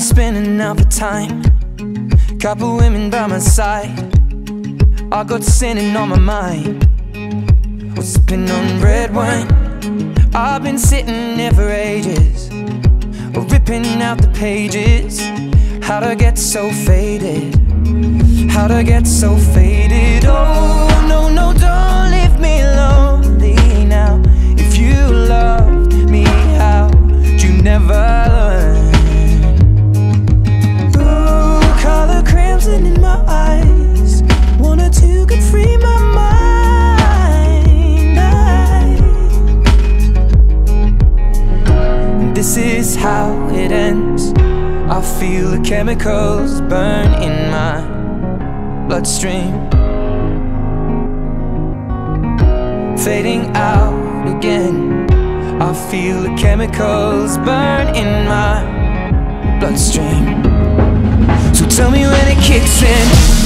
been spinning out the time. Couple women by my side. I got sinning on my mind. Was sipping on red wine. I've been sitting there for ages. Ripping out the pages. How'd I get so faded? How'd I get so faded? Oh, no, no, don't leave me lonely now. If you loved me, how'd you never learn? poison in my eyes. One or two could free my mind. This is how it ends. I feel the chemicals burn in my bloodstream. Fading out again. I feel the chemicals burn in my bloodstream. Tell me when it kicks in.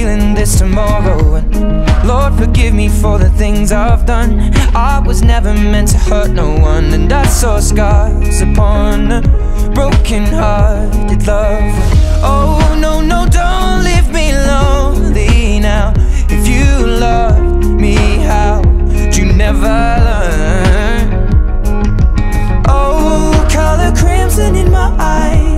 Feeling this tomorrow. And Lord, forgive me for the things I've done. I was never meant to hurt no one. And I saw scars upon a broken hearted love. Oh, no, no, don't leave me lonely now. If you loved me, how would you never learn? Oh, color crimson in my eyes.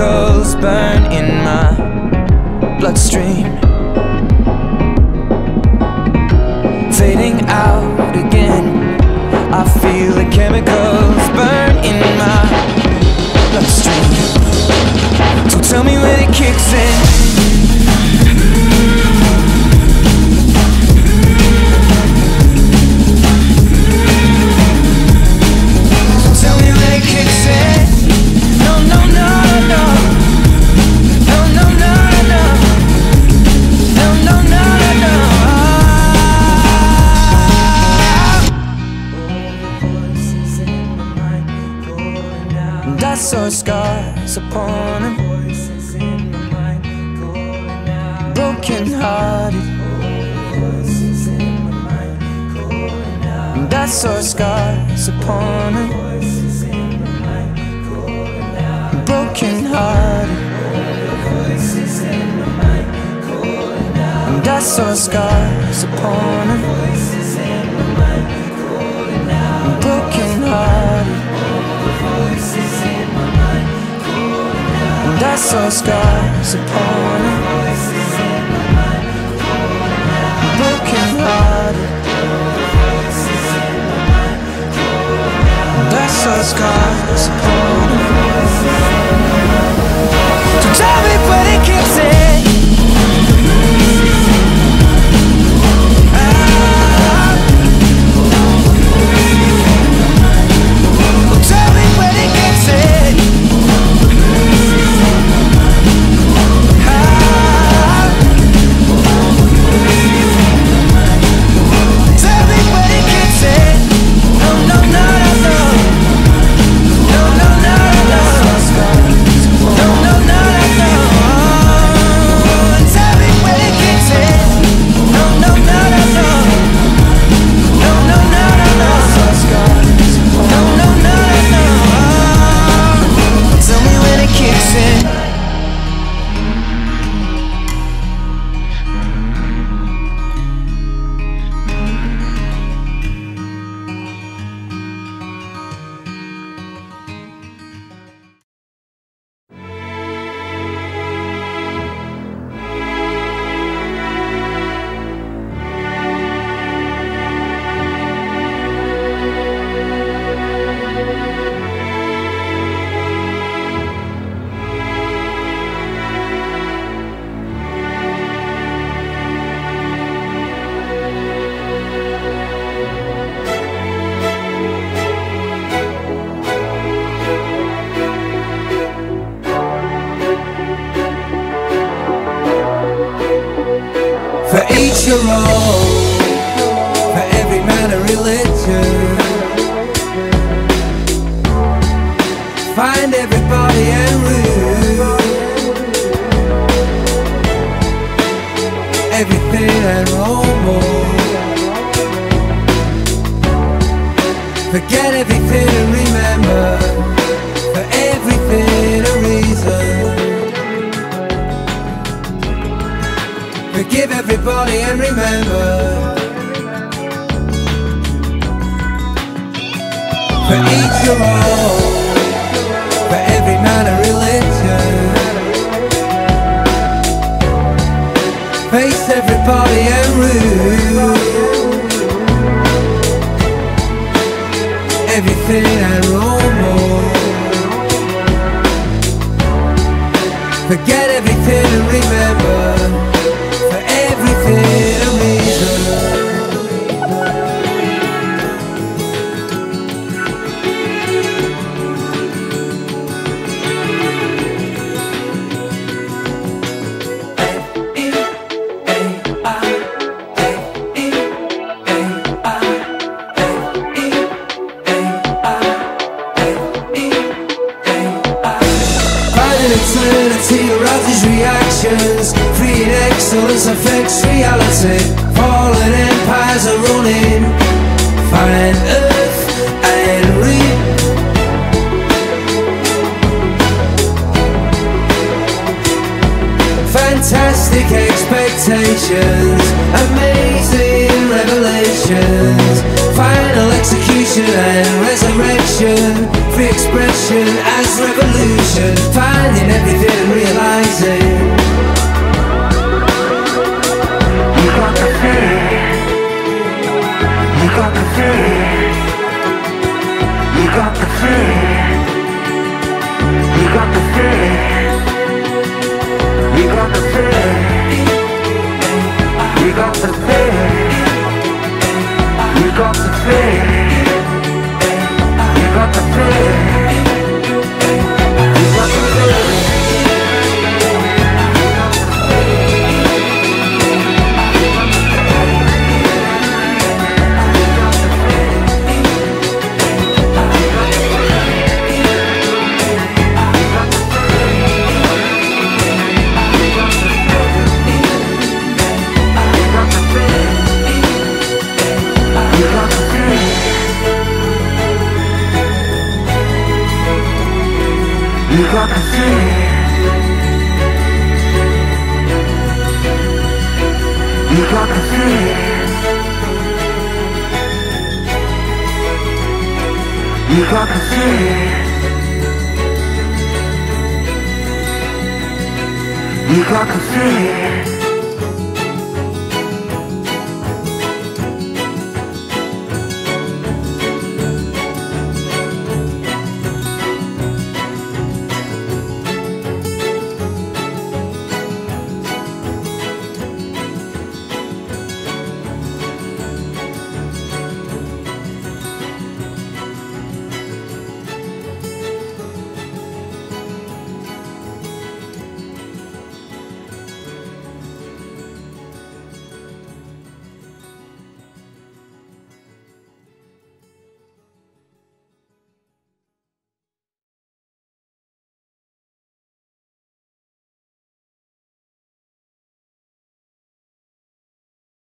Chemicals burn in my bloodstream. Fading out again. I feel the chemicals burn And I saw scars upon him Broken hearted And I saw scars upon him Broken hearted And I saw scars upon him saw scars upon him Broken hearted. I saw scars upon him So tell me each your own, for every man a religion. Find everybody and rule everything and no more. Forget everything For every man religion. Face everybody and Everything and Forget everything and remember. For everything reality Fallen empires are running. Find earth and reap Fantastic expectations Amazing revelations Final execution and resurrection You got the fear. You got the fear. You got the fear. You got the fear.